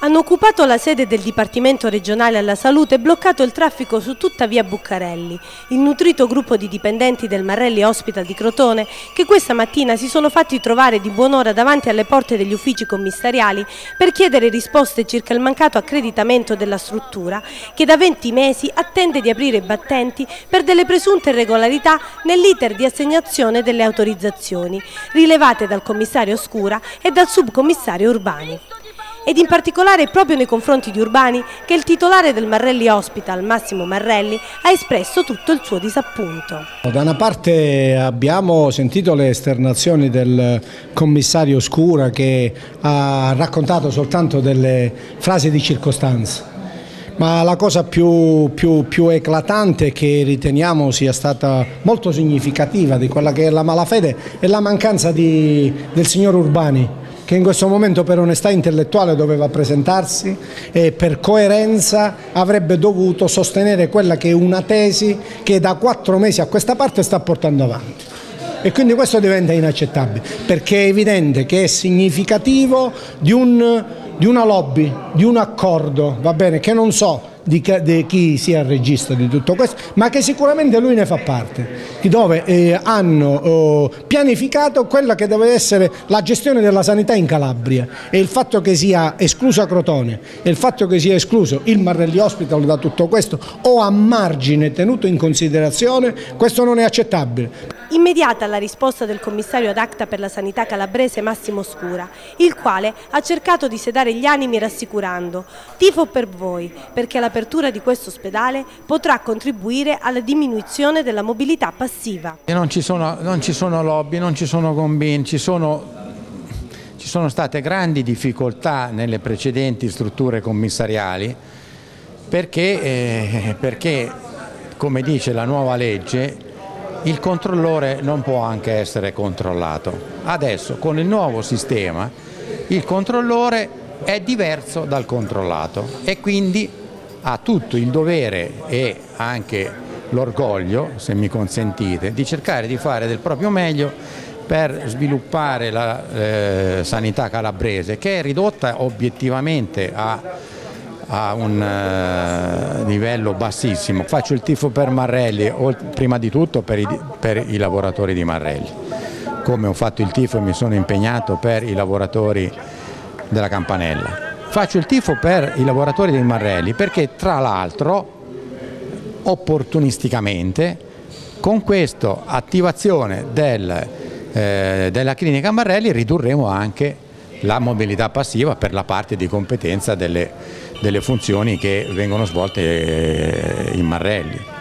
Hanno occupato la sede del Dipartimento regionale alla salute e bloccato il traffico su tutta via Buccarelli, il nutrito gruppo di dipendenti del Marrelli Hospital di Crotone che questa mattina si sono fatti trovare di buon'ora davanti alle porte degli uffici commissariali per chiedere risposte circa il mancato accreditamento della struttura che da 20 mesi attende di aprire battenti per delle presunte irregolarità nell'iter di assegnazione delle autorizzazioni rilevate dal commissario Scura e dal subcommissario Urbani ed in particolare proprio nei confronti di Urbani che il titolare del Marrelli Hospital, Massimo Marrelli, ha espresso tutto il suo disappunto. Da una parte abbiamo sentito le esternazioni del commissario Scura che ha raccontato soltanto delle frasi di circostanza ma la cosa più, più, più, eclatante che riteniamo sia stata molto significativa di quella che è la malafede è la mancanza di, del signor Urbani che in questo momento per onestà intellettuale doveva presentarsi e per coerenza avrebbe dovuto sostenere quella che è una tesi che da quattro mesi a questa parte sta portando avanti. E quindi questo diventa inaccettabile, perché è evidente che è significativo di, un, di una lobby, di un accordo, va bene, che non so di, chi sia il regista di tutto questo, ma che sicuramente lui ne fa parte, dove eh, hanno oh, pianificato quella che deve essere la gestione della sanità in Calabria e il fatto che sia esclusa Crotone e il fatto che sia escluso il Marrelli Hospital da tutto questo o a margine tenuto in considerazione, questo non è accettabile. Immediata la risposta del commissario ad acta per la sanità calabrese Massimo Scura, il quale ha cercato di sedare gli animi rassicurando «Tifo per voi, perché l'apertura di questo ospedale potrà contribuire alla diminuzione della mobilità passiva». Non ci sono, non ci sono lobby, non ci sono combin, ci sono ci sono state grandi difficoltà nelle precedenti strutture commissariali perché, eh, perché come dice la nuova legge, il controllore non può anche essere controllato. Adesso con il nuovo sistema il controllore è diverso dal controllato e quindi ha tutto il dovere e anche l'orgoglio, se mi consentite, di cercare di fare del proprio meglio per sviluppare la eh, sanità calabrese che è ridotta obiettivamente a a un uh, livello bassissimo. Faccio il tifo per Marrelli, prima di tutto per i, per i, lavoratori di Marrelli, come ho fatto il tifo e mi sono impegnato per i lavoratori della Campanella. Faccio il tifo per i lavoratori di Marrelli perché tra l'altro opportunisticamente con questa attivazione del, eh, della clinica Marrelli ridurremo anche la mobilità passiva per la parte di competenza delle, delle funzioni che vengono svolte eh, in Marrelli.